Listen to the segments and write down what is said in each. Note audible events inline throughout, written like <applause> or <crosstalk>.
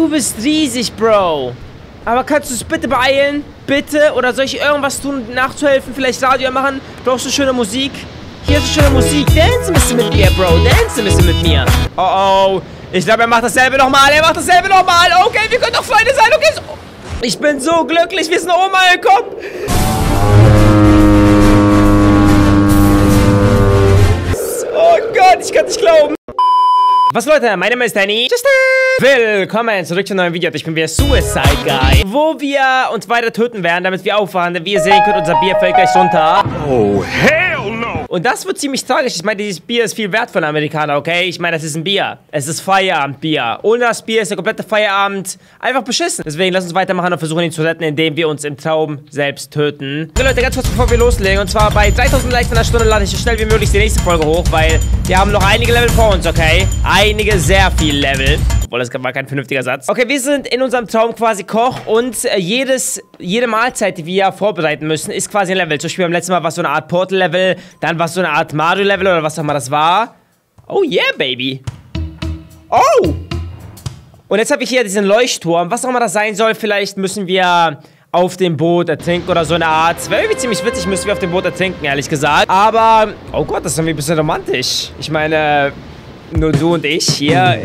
Du bist riesig, Bro. Aber kannst du es bitte beeilen? Bitte? Oder soll ich irgendwas tun, nachzuhelfen? Vielleicht Radio machen? Brauchst du schöne Musik? Hier ist schöne Musik. Dance ein bisschen mit mir, Bro. Dance ein bisschen mit mir. Oh, oh. Ich glaube, er macht dasselbe nochmal. Er macht dasselbe nochmal. Okay, wir können doch Freunde sein. Okay, so. Ich bin so glücklich. Wir sind Oma gekommen. Was Leute, mein Name ist Danny. Justin. Willkommen zurück zu einem neuen Video. Ich bin wieder Suicide Guy, wo wir uns weiter töten werden, damit wir aufwachen. Wie ihr sehen könnt, unser Bier fällt gleich runter. Oh, hell! Und das wird ziemlich tragisch. Ich meine, dieses Bier ist viel wert für einen Amerikaner, okay? Ich meine, das ist ein Bier. Es ist Feierabendbier. Ohne das Bier ist der komplette Feierabend einfach beschissen. Deswegen lass uns weitermachen und versuchen ihn zu retten, indem wir uns im Traum selbst töten. Okay, Leute, ganz kurz bevor wir loslegen. Und zwar bei 3000 Likes in einer Stunde lade ich so schnell wie möglich die nächste Folge hoch, weil wir haben noch einige Level vor uns, okay? Einige, sehr viel Level. Obwohl, das war kein vernünftiger Satz. Okay, wir sind in unserem Traum quasi Koch und äh, jedes, jede Mahlzeit, die wir vorbereiten müssen, ist quasi ein Level. Zum Beispiel beim letzten Mal war es so eine Art Portal-Level, dann war es so eine Art Mario-Level oder was auch immer das war. Oh yeah, baby. Oh! Und jetzt habe ich hier diesen Leuchtturm. Was auch immer das sein soll, vielleicht müssen wir auf dem Boot ertrinken oder so eine Art. Es wäre irgendwie ziemlich witzig, müssen wir auf dem Boot ertrinken, ehrlich gesagt. Aber, oh Gott, das ist irgendwie ein bisschen romantisch. Ich meine, nur du und ich hier. <laughs>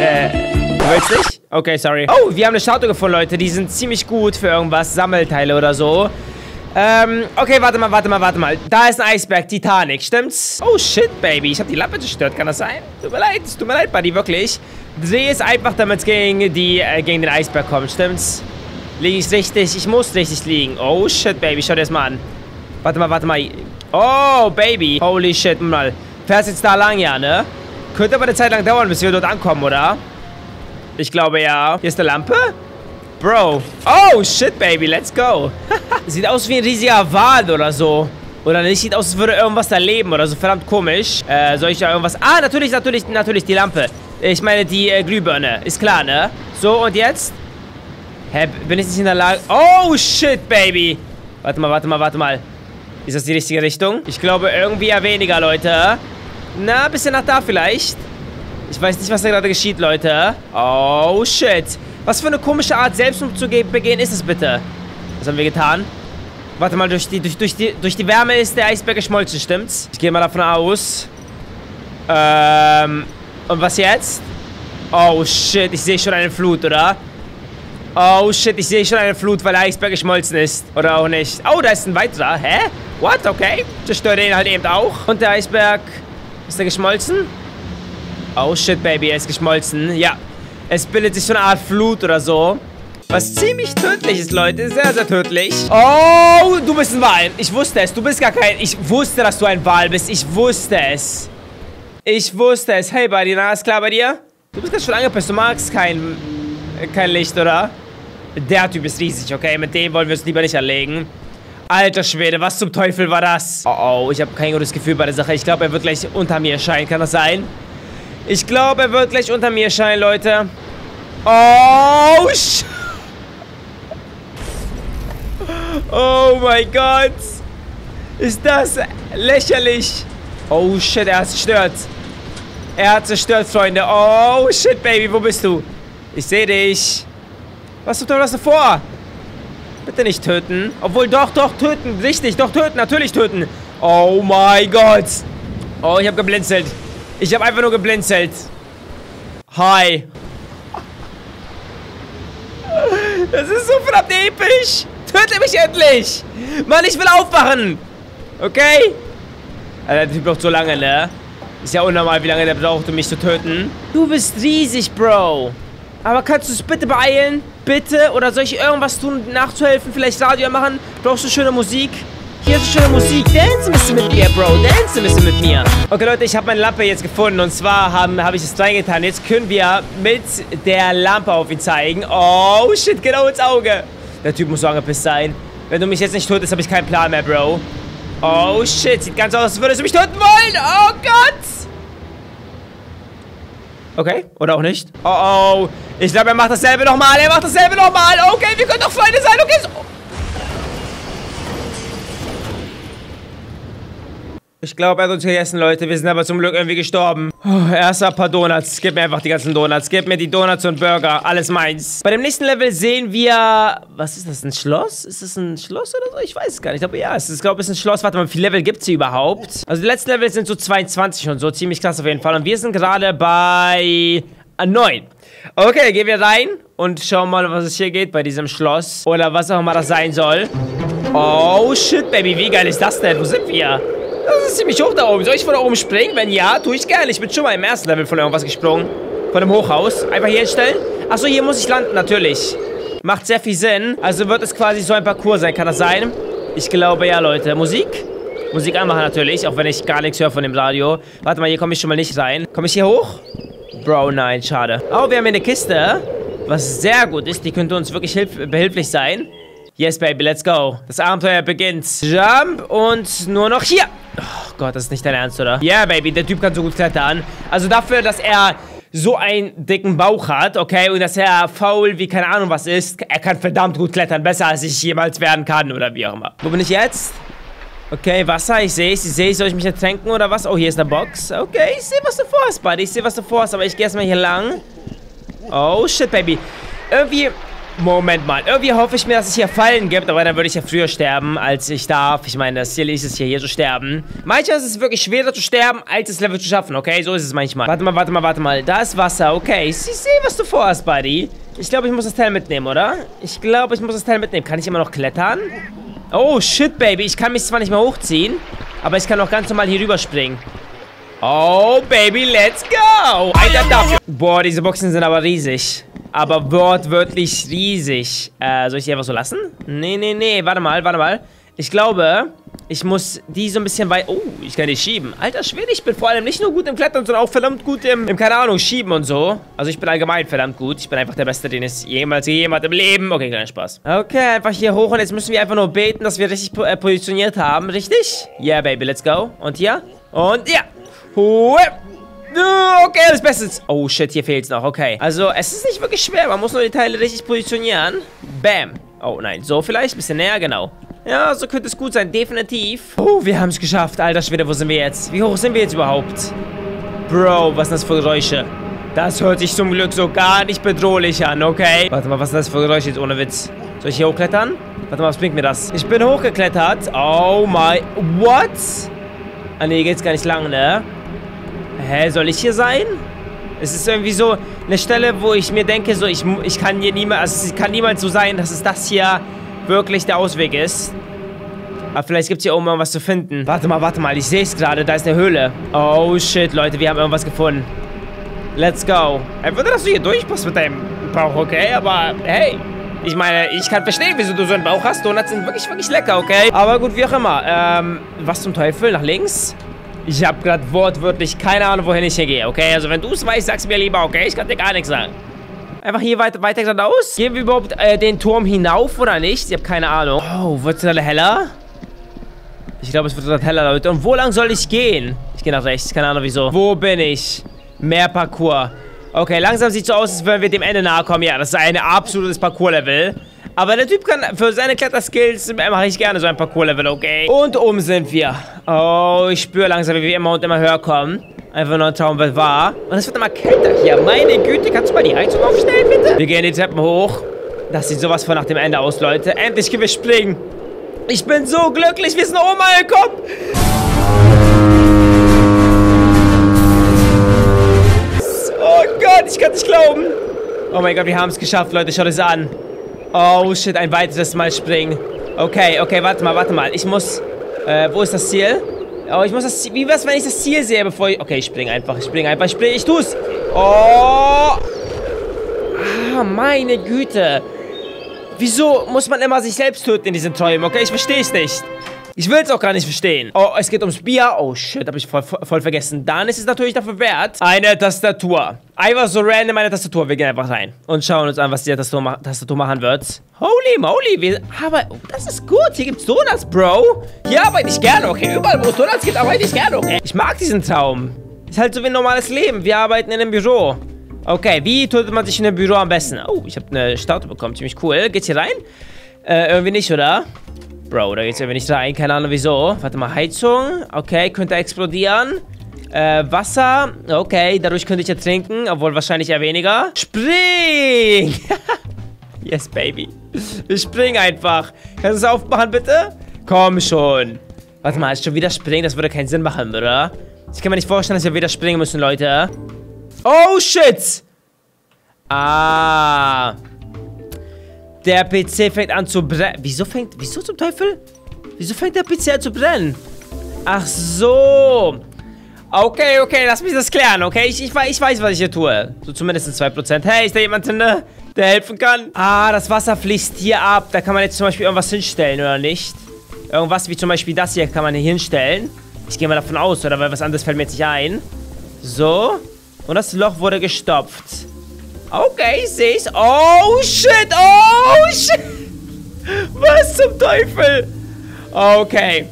äh, du willst nicht? Okay, sorry. Oh, wir haben eine Statue gefunden, Leute. Die sind ziemlich gut für irgendwas. Sammelteile oder so. Ähm, okay, warte mal, warte mal, warte mal. Da ist ein Eisberg, Titanic, stimmt's? Oh, shit, Baby. Ich habe die Lampe zerstört, kann das sein? Tut mir leid, tut mir leid, Buddy, wirklich. Dreh es einfach, damit es gegen, die, äh, gegen den Eisberg kommt, stimmt's? Liege ich richtig? Ich muss richtig liegen. Oh, shit, Baby, schau dir das mal an. Warte mal, warte mal. Oh, Baby. Holy shit, mal. Fährst jetzt da lang, ja, ne? Könnte aber eine Zeit lang dauern, bis wir dort ankommen, oder? Ich glaube, ja. Hier ist eine Lampe? Bro. Oh, shit, baby. Let's go. <laughs> Sieht aus wie ein riesiger Wal oder so. Oder nicht? Sieht aus, als würde irgendwas da leben oder so. Verdammt komisch. Äh, soll ich da irgendwas... Ah, natürlich, natürlich, natürlich die Lampe. Ich meine, die äh, Glühbirne. Ist klar, ne? So, und jetzt? Hä, bin ich nicht in der Lage... Oh, shit, baby. Warte mal, warte mal, warte mal. Ist das die richtige Richtung? Ich glaube, irgendwie eher weniger, Leute. Na, ein bisschen nach da vielleicht. Ich weiß nicht, was da gerade geschieht, Leute. Oh, shit. Was für eine komische Art, Selbstmord zu begehen ist es bitte? Was haben wir getan? Warte mal, durch die, durch, durch, die, durch die Wärme ist der Eisberg geschmolzen, stimmt's? Ich gehe mal davon aus. Ähm, und was jetzt? Oh, shit, ich sehe schon eine Flut, oder? Oh, shit, ich sehe schon eine Flut, weil der Eisberg geschmolzen ist. Oder auch nicht. Oh, da ist ein weiterer. Hä? What? Okay. Zerstört den halt eben auch. Und der Eisberg... Ist er geschmolzen? Oh, shit, Baby, er ist geschmolzen. Ja, es bildet sich so eine Art Flut oder so. Was ziemlich tödlich ist, Leute. Sehr, sehr tödlich. Oh, du bist ein Wal. Ich wusste es. Du bist gar kein... Ich wusste, dass du ein Wal bist. Ich wusste es. Ich wusste es. Hey, Buddy, na, ist klar bei dir? Du bist ganz schön angepisst. Du magst kein... Kein Licht, oder? Der Typ ist riesig, okay? Mit dem wollen wir uns lieber nicht erlegen. Alter Schwede, was zum Teufel war das? Oh, oh, ich habe kein gutes Gefühl bei der Sache. Ich glaube, er wird gleich unter mir erscheinen. Kann das sein? Ich glaube, er wird gleich unter mir erscheinen, Leute. Oh, sch Oh mein Gott. Ist das lächerlich. Oh, shit, er hat zerstört. Er hat zerstört, Freunde. Oh, shit, Baby, wo bist du? Ich sehe dich. Was zum Teufel hast du vor? Bitte nicht töten. Obwohl, doch, doch, töten. Richtig, doch, töten. Natürlich töten. Oh mein Gott. Oh, ich habe geblinzelt. Ich habe einfach nur geblinzelt. Hi. Das ist so verdammt episch. Töte mich endlich. Mann, ich will aufwachen. Okay? Alter, der Typ braucht so lange, ne? Ist ja unnormal, wie lange der braucht, um mich zu töten. Du bist riesig, Bro. Aber kannst du es bitte beeilen? Bitte? Oder soll ich irgendwas tun, nachzuhelfen? Vielleicht Radio machen? Brauchst du schöne Musik? Hier ist schöne Musik. Dance ein bisschen mit mir, Bro. Dance ein bisschen mit mir. Okay, Leute, ich habe meine Lampe jetzt gefunden. Und zwar habe hab ich es reingetan. Jetzt können wir mit der Lampe auf ihn zeigen. Oh, shit, genau ins Auge. Der Typ muss so angepisst sein. Wenn du mich jetzt nicht tötest, habe ich keinen Plan mehr, Bro. Oh, shit. Sieht ganz aus, als würdest du mich töten wollen. Oh, Gott. Okay, oder auch nicht. Oh, oh. Ich glaube, er macht dasselbe nochmal. Er macht dasselbe nochmal. Okay, wir können doch Freunde sein. Okay, so. Ich glaube, er hat uns gegessen, Leute. Wir sind aber zum Glück irgendwie gestorben. Oh, erst ein paar Donuts. Gib mir einfach die ganzen Donuts. Gib mir die Donuts und Burger. Alles meins. Bei dem nächsten Level sehen wir... Was ist das? Ein Schloss? Ist das ein Schloss oder so? Ich weiß es gar nicht. Aber ja, es ist, ich glaube, es ist ein Schloss. Warte mal, wie viele Level gibt es hier überhaupt? Also die letzten Level sind so 22 und so. Ziemlich krass auf jeden Fall. Und wir sind gerade bei... 9. Okay, gehen wir rein und schauen mal, was es hier geht bei diesem Schloss. Oder was auch immer das sein soll. Oh, shit, Baby. Wie geil ist das denn? Wo sind wir? Das ist ziemlich hoch da oben. Soll ich von da oben springen? Wenn ja, tue ich gerne. Ich bin schon mal im ersten Level von irgendwas gesprungen. Von dem Hochhaus. Einfach hier hinstellen. Achso, hier muss ich landen, natürlich. Macht sehr viel Sinn. Also wird es quasi so ein Parcours sein. Kann das sein? Ich glaube ja, Leute. Musik? Musik anmachen natürlich, auch wenn ich gar nichts höre von dem Radio. Warte mal, hier komme ich schon mal nicht rein. Komme ich hier hoch? Bro, nein, schade. Oh, wir haben hier eine Kiste, was sehr gut ist. Die könnte uns wirklich behilflich sein. Yes, baby, let's go. Das Abenteuer beginnt. Jump und nur noch hier. Oh Gott, das ist nicht dein Ernst, oder? Yeah, baby, der Typ kann so gut klettern. Also dafür, dass er so einen dicken Bauch hat, okay, und dass er faul wie keine Ahnung was ist, er kann verdammt gut klettern. Besser, als ich jemals werden kann oder wie auch immer. Wo bin ich jetzt? Okay, Wasser, ich sehe es. Ich sehe, soll ich mich ertränken oder was? Oh, hier ist eine Box. Okay, ich sehe, was du vorhast, Buddy. Ich sehe, was du vorhast, aber ich gehe erstmal hier lang. Oh, shit, Baby. Irgendwie, Moment mal. Irgendwie hoffe ich mir, dass es hier Fallen gibt, aber dann würde ich ja früher sterben, als ich darf. Ich meine, das Ziel ist es hier, hier zu sterben. Manchmal ist es wirklich schwerer zu sterben, als das Level zu schaffen, okay? So ist es manchmal. Warte mal, warte mal, warte mal. Da ist Wasser, okay. Ich sehe, was du vorhast, Buddy. Ich glaube, ich muss das Teil mitnehmen, oder? Ich glaube, ich muss das Teil mitnehmen. Kann ich immer noch klettern? Oh, shit, Baby. Ich kann mich zwar nicht mehr hochziehen, aber ich kann auch ganz normal hier rüberspringen. Oh, Baby, let's go. Alter, dafür. Boah, diese Boxen sind aber riesig. Aber wortwörtlich riesig. Äh, soll ich die einfach so lassen? Nee, nee, nee. Warte mal, warte mal. Ich glaube, ich muss die so ein bisschen weit... Oh, ich kann die schieben. Alter Schwede, ich bin vor allem nicht nur gut im Klettern, sondern auch verdammt gut im, im, keine Ahnung, Schieben und so. Also ich bin allgemein verdammt gut. Ich bin einfach der Beste, den es jemals gegeben hat im Leben. Okay, kein Spaß. Okay, einfach hier hoch und jetzt müssen wir einfach nur beten, dass wir richtig äh, positioniert haben. Richtig? Yeah, baby, let's go. Und hier? Und ja. Okay, alles Bestes. Oh, shit, hier fehlt es noch. Okay. Also, es ist nicht wirklich schwer. Man muss nur die Teile richtig positionieren. Bam. Oh, nein. So vielleicht? Bisschen näher, genau. Ja, so könnte es gut sein, definitiv. Oh, wir haben es geschafft. Alter Schwede, wo sind wir jetzt? Wie hoch sind wir jetzt überhaupt? Bro, was sind das für Geräusche? Das hört sich zum Glück so gar nicht bedrohlich an, okay? Warte mal, was sind das für Geräusche jetzt ohne Witz? Soll ich hier hochklettern? Warte mal, was bringt mir das? Ich bin hochgeklettert. Oh my... What? Ah, nee, geht's gar nicht lang, ne? Hä, soll ich hier sein? Es ist irgendwie so eine Stelle, wo ich mir denke, so, ich, ich kann hier niemand... Also, es kann niemals so sein, dass es das hier wirklich der Ausweg ist. Aber vielleicht gibt es hier oben irgendwas zu finden. Warte mal, warte mal. Ich sehe es gerade. Da ist eine Höhle. Oh, shit, Leute. Wir haben irgendwas gefunden. Let's go. Ich würde, dass du hier durchpasst mit deinem Bauch, okay? Aber, hey. Ich meine, ich kann verstehen, wieso du so einen Bauch hast. Donuts sind wirklich, wirklich lecker, okay? Aber gut, wie auch immer. Ähm, was zum Teufel? Nach links? Ich habe gerade wortwörtlich keine Ahnung, wohin ich hier gehe, okay? Also, wenn du es weißt, sag's mir lieber, okay? Ich kann dir gar nichts sagen. Einfach hier weiter, weiter geradeaus? Gehen wir überhaupt äh, den Turm hinauf oder nicht? Ich habe keine Ahnung. Oh, wird es gerade heller? Ich glaube, es wird gerade heller, Leute. Und wo lang soll ich gehen? Ich gehe nach rechts. Keine Ahnung, wieso. Wo bin ich? Mehr Parcours. Okay, langsam sieht so aus, als würden wir dem Ende nahe kommen. Ja, das ist ein absolutes Parcours-Level. Aber der Typ kann für seine Kletterskills mache ich gerne so ein Parcours-Level, okay? Und oben sind wir. Oh, ich spüre langsam, wie wir immer und immer höher kommen. Einfach nur ein Traum wird wahr. Und es wird immer kälter hier. Meine Güte, kannst du mal die Heizung aufstellen, bitte? Wir gehen die Treppen hoch. Das sieht sowas von nach dem Ende aus, Leute. Endlich können wir springen. Ich bin so glücklich, wir sind oben angekommen. Nicht glauben. Oh mein Gott, wir haben es geschafft, Leute. Schaut es an. Oh shit, ein weiteres Mal springen. Okay, okay, warte mal, warte mal. Ich muss... Äh, wo ist das Ziel? Oh, ich muss das Ziel... Wie wär's, wenn ich das Ziel sehe, bevor ich... Okay, ich springe einfach, ich springe einfach, ich springe, ich tu's. Oh! Ah, meine Güte. Wieso muss man immer sich selbst töten in diesen Träumen, okay? Ich verstehe es nicht. Ich will es auch gar nicht verstehen. Oh, es geht ums Bier. Oh, shit, habe ich voll, voll, vergessen. Dann ist es natürlich dafür wert. Eine Tastatur. Einfach so random eine Tastatur. Wir gehen einfach rein und schauen uns an, was die Tastatur, ma Tastatur machen wird. Holy moly, wir aber oh, das ist gut. Hier gibt's Donuts, Bro. Hier arbeite ich gerne, okay? Überall, wo es Donuts gibt, arbeite ich gerne, okay? Ich mag diesen Traum. Ist halt so wie ein normales Leben. Wir arbeiten in einem Büro. Okay, wie tötet man sich in einem Büro am besten? Oh, ich habe eine Statue bekommen. Ziemlich cool. Geht's hier rein? Äh, irgendwie nicht, oder? Bro, da geht's irgendwie nicht rein. Keine Ahnung wieso. Warte mal, Heizung. Okay, könnte explodieren. Äh, Wasser. Okay, dadurch könnte ich ja trinken, obwohl wahrscheinlich eher weniger. Spring! <laughs> yes, baby. Ich spring einfach. Kannst du es aufmachen, bitte? Komm schon. Warte mal, schon wieder springen? Das würde keinen Sinn machen, oder? Ich kann mir nicht vorstellen, dass wir wieder springen müssen, Leute. Oh, shit! Ah. Der PC fängt an zu brennen. Wieso fängt... Wieso zum Teufel? Wieso fängt der PC an zu brennen? Ach so. Okay, okay, lass mich das klären, okay? Ich, ich, ich weiß, was ich hier tue. So zumindest 2%. Hey, ist da jemand drin, der helfen kann? Ah, das Wasser fließt hier ab. Da kann man jetzt zum Beispiel irgendwas hinstellen, oder nicht? Irgendwas wie zum Beispiel das hier kann man hier hinstellen. Ich gehe mal davon aus, oder? Weil was anderes fällt mir jetzt nicht ein. So. Und das Loch wurde gestopft. Okay, ich. Oh, shit. Oh, shit. <laughs> Was zum Teufel? Okay.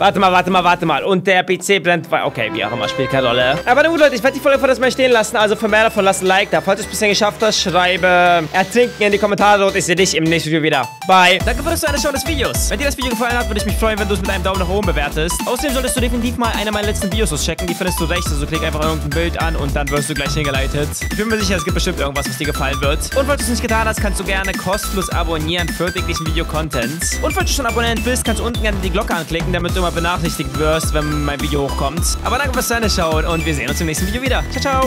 Warte mal, warte mal, warte mal. Und der PC brennt. Okay, wie auch immer, spielt keine Rolle. Aber na gut, Leute, ich werde die Folge von das mal stehen lassen. Also für mehr davon lasst ein Like da. Falls du es bisher geschafft hast, schreibe Ertrinken in die Kommentare und ich sehe dich im nächsten Video wieder. Bye. Danke für das Anschauen des Videos. Wenn dir das Video gefallen hat, würde ich mich freuen, wenn du es mit einem Daumen nach oben bewertest. Außerdem solltest du definitiv mal eine meiner letzten Videos auschecken. Die findest du rechts. Also klick einfach irgendein Bild an und dann wirst du gleich hingeleitet. Ich bin mir sicher, es gibt bestimmt irgendwas, was dir gefallen wird. Und falls du es nicht getan hast, kannst du gerne kostenlos abonnieren für täglichen Video-Content. Und falls du schon Abonnent bist, kannst du unten gerne die Glocke anklicken, damit du immer benachrichtigt wirst, wenn mein Video hochkommt. Aber danke fürs Schauen und wir sehen uns im nächsten Video wieder. Ciao, ciao.